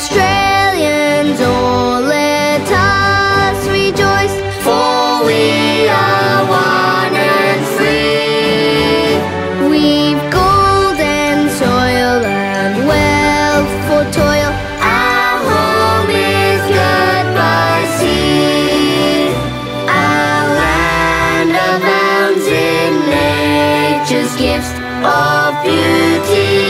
Australians, all let us rejoice, for we are one and free. We've gold and soil and wealth for toil. Our home is good by sea. Our land abounds in nature's gifts of beauty